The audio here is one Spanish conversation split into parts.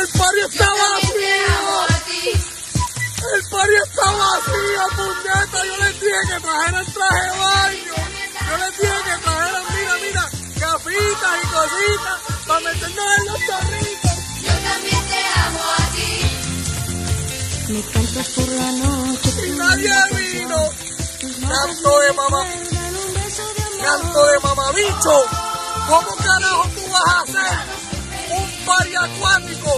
el pario está vacío. El pario está vacío, puñeta. Yo le dije que traer el traje de baño. Yo le dije que trajeran, mira, mira, gafitas y cositas para meternos en los chorritos. Yo también te amo a ti. Me cantas por la noche. Y nadie vino. Canto de mamá. Canto de mamabicho. ¿Cómo carajo tú vas a hacer? un party acuático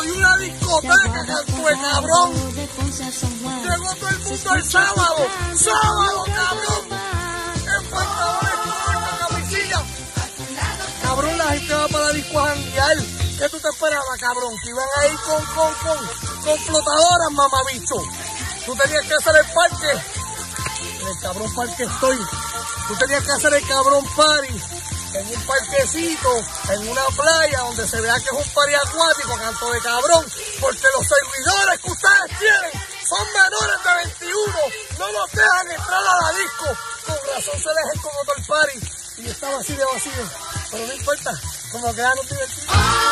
dentro de una discoteca, canto de cabrón? Llegó todo el mundo el sábado. ¡Sábado, cabrón! En pantalones cortos, camisilla. Cabrón, la gente va para la disco a janguear. ¿Qué tú te esperabas, cabrón? Que iban a ir con, con, con, con flotadoras, mamabicho. Tú tenías que hacer el parque. En el cabrón parque estoy. Tú tenías que hacer el cabrón party en un parquecito, en una playa donde se vea que es un party acuático, canto de cabrón, porque los servidores que ustedes tienen son menores de 21, no nos dejan entrar a la disco. Con razón se les todo el party y estaba así de vacío, pero no importa, como que ya no tiene Oh,